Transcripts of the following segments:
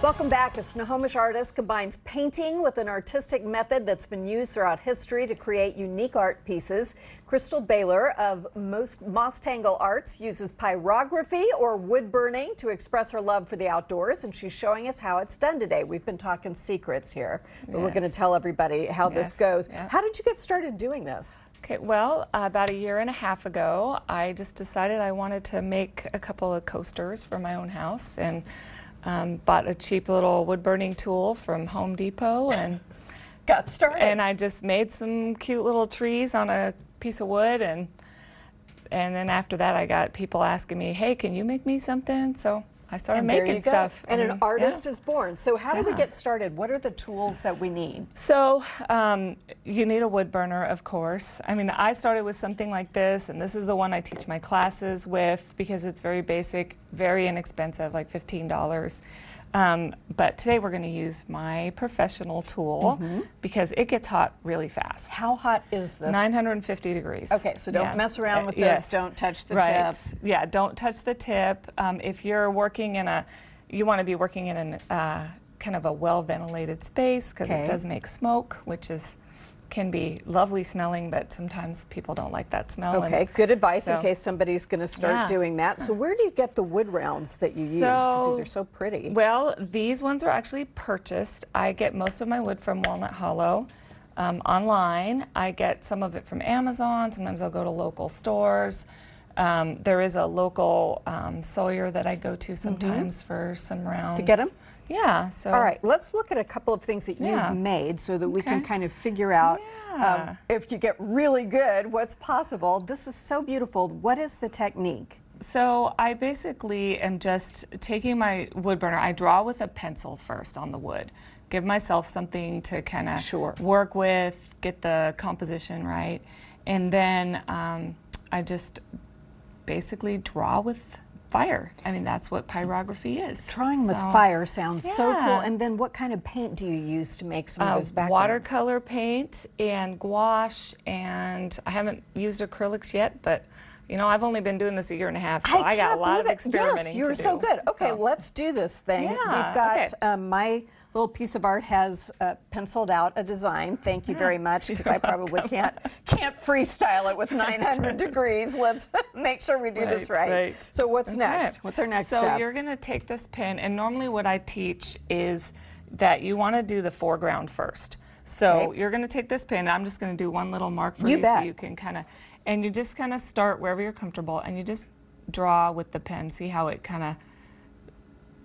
Welcome back. A Snohomish artist combines painting with an artistic method that's been used throughout history to create unique art pieces. Crystal Bailar of Most Moss Tangle Arts uses pyrography or wood burning to express her love for the outdoors, and she's showing us how it's done today. We've been talking secrets here, but yes. we're going to tell everybody how yes. this goes. Yep. How did you get started doing this? Okay, well, uh, about a year and a half ago, I just decided I wanted to make a couple of coasters for my own house and um, bought a cheap little wood burning tool from Home Depot and got started. And I just made some cute little trees on a piece of wood and and then after that I got people asking me, "Hey, can you make me something?" So I started and making stuff. And, and, an artist yeah. is born. So how yeah. do we get started? What are the tools that we need? So um, you need a wood burner, of course. I mean, I started with something like this, and this is the one I teach my classes with because it's very basic, very inexpensive, like $15. Um, but today we're going to use my professional tool mm -hmm. because it gets hot really fast. How hot is this? 950 degrees. Okay, so don't yeah. mess around with this. Yes. Don't touch the right. tip. Yeah, don't touch the tip. Um, if you're working in a, you want to be working in a uh, kind of a well ventilated space because okay. it does make smoke, which is can be lovely smelling, but sometimes people don't like that smell. Okay, good advice so, in case somebody's going to start yeah. doing that. So where do you get the wood rounds that you so, use? Because these are so pretty. Well, these ones are actually purchased. I get most of my wood from Walnut Hollow. Um, online, I get some of it from Amazon. Sometimes I'll go to local stores. Um, there is a local um, sawyer that I go to sometimes mm -hmm. for some rounds. To get them? Yeah. So. All right. Let's look at a couple of things that yeah. you've made so that okay. we can kind of figure out yeah. um, if you get really good, what's possible. This is so beautiful. What is the technique? So I basically am just taking my wood burner. I draw with a pencil first on the wood. Give myself something to kind of sure. work with, get the composition right, and then um, I just basically draw with fire. I mean, that's what pyrography is. Trying so, with fire sounds yeah. so cool. And then what kind of paint do you use to make some uh, of those backgrounds? Watercolor paint and gouache, and I haven't used acrylics yet, but you know, I've only been doing this a year and a half, so I, I got a lot of experimenting Yes, you're so good. Okay, so. let's do this thing. Yeah, We've got okay. um, my little piece of art has uh, penciled out a design. Thank you yeah, very much because I probably can't can't freestyle it with 900 right. degrees. Let's make sure we do right, this right. right. So what's okay. next? What's our next so step? So you're going to take this pin, and normally what I teach is that you want to do the foreground first. So okay. you're going to take this pin. I'm just going to do one little mark for you, you so you can kind of, and you just kind of start wherever you're comfortable, and you just draw with the pen. See how it kind of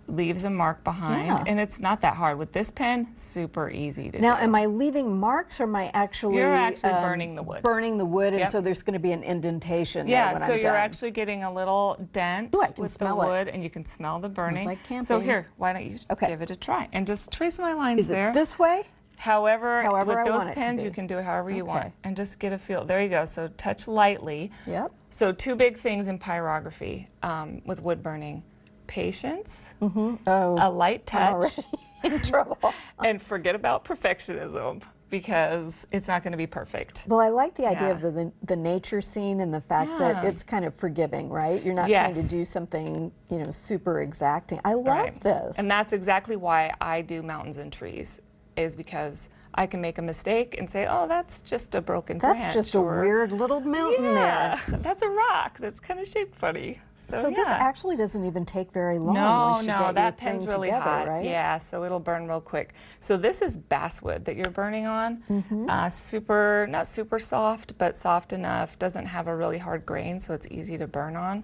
leaves a mark behind yeah. and it's not that hard with this pen super easy to now do. Now, am i leaving marks or am i actually you're actually um, burning the wood burning the wood yep. and so there's going to be an indentation yeah so I'm you're done. actually getting a little dent Ooh, with the wood it. and you can smell the burning like so here why don't you okay. give it a try and just trace my lines Is there this way However, however with I those pens, you can do it however you want. And just get a feel. There you go. So touch lightly. Yep. So two big things in pyrography um, with wood burning patience, mm -hmm. oh, a light touch, in trouble, and forget about perfectionism because it's not going to be perfect. Well, I like the idea yeah. of the, the nature scene and the fact yeah. that it's kind of forgiving, right? You're not yes. trying to do something, you know, super exacting. I love right. this. And that's exactly why I do mountains and trees is because I can make a mistake and say, oh, that's just a broken that's branch. That's just a weird little mountain yeah, there. that's a rock that's kind of shaped funny. So, so yeah. this actually doesn't even take very long no, once you no, get that thing really together, hot. right? Yeah, so it'll burn real quick. So this is basswood that you're burning on. Mm -hmm. uh, super, not super soft, but soft enough. Doesn't have a really hard grain, so it's easy to burn on.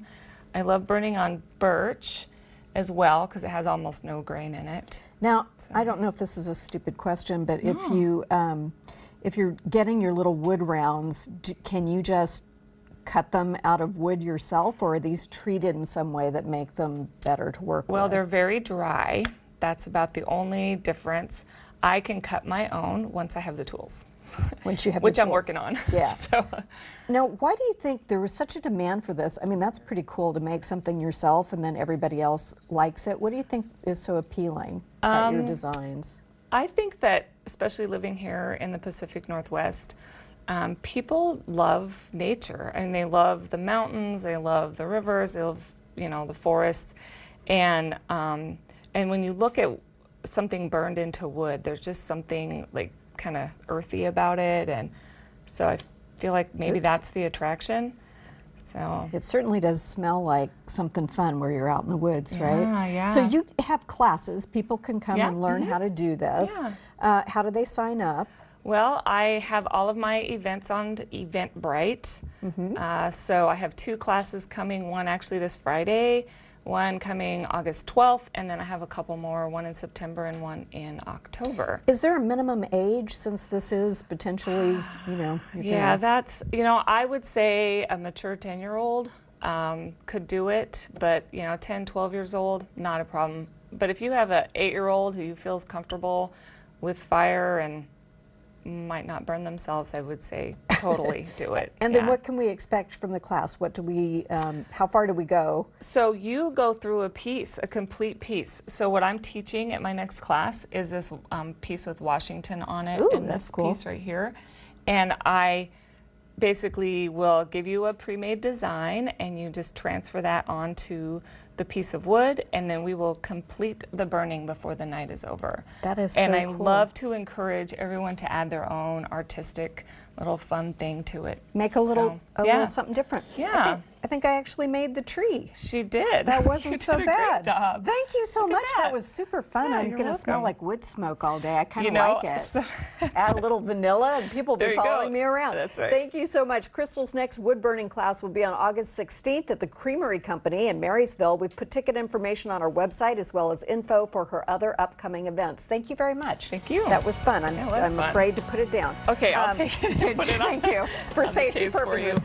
I love burning on birch as well because it has almost no grain in it. Now, so. I don't know if this is a stupid question, but no. if you um, if you're getting your little wood rounds, do, can you just cut them out of wood yourself, or are these treated in some way that make them better to work well, with? Well, they're very dry. That's about the only difference. I can cut my own once I have the tools. Once you have Which I'm working on. Yeah. so. Now, why do you think there was such a demand for this? I mean, that's pretty cool to make something yourself and then everybody else likes it. What do you think is so appealing about um, your designs? I think that, especially living here in the Pacific Northwest, um, people love nature and they love the mountains, they love the rivers, they love you know the forests, and um, and when you look at something burned into wood. There's just something like kind of earthy about it, and so I feel like maybe that's the attraction. So It certainly does smell like something fun where you're out in the woods, right? Yeah, So you have classes. People can come Yeah, and learn mhm. how to do this. Yeah. Uh, how do they sign up? Well, I have all of my events on Eventbrite. Uh, so I have two classes coming, one actually this Friday, one coming August 12th, and then I have a couple more, one in September and one in October. Is there a minimum age since this is potentially, you know? Yeah, that's, you know, I would say a mature 10 year old um, could do it, but, you know, 10, 12 years old, not a problem. But if you have an eight year old who feels comfortable with fire and might not burn themselves, I would say totally do it. And then yeah. what can we expect from the class? What do we, um, how far do we go? So you go through a piece, a complete piece. So what I'm teaching at my next class is this um, piece with Washington on it, Ooh, and that's this cool. piece right here. And I basically will give you a pre-made design, and you just transfer that onto the piece of wood, and then we will complete the burning before the night is over. That is and so And I cool. love to encourage everyone to add their own artistic little fun thing to it. Make a little, So, a yeah. little something different. I Yeah. think, I think I actually made the tree. She did. That wasn't so bad. Thank you so Look much. That. that. was super fun. Yeah, I'm you're going to smell like wood smoke all day. I kind You of know, like it. so- Add a little vanilla, and people will be you go. following me around. That's right. Thank you so much. Crystal's next wood burning class will be on August 16th at the Creamery Company in Marysville. We've put ticket information on our website as well as info for her other upcoming events. Thank you very much. Thank you. That was fun. I'm, was I'm fun. afraid to put it down. Um, Okay, I'll take it and put it Thank you for safety for purposes. you.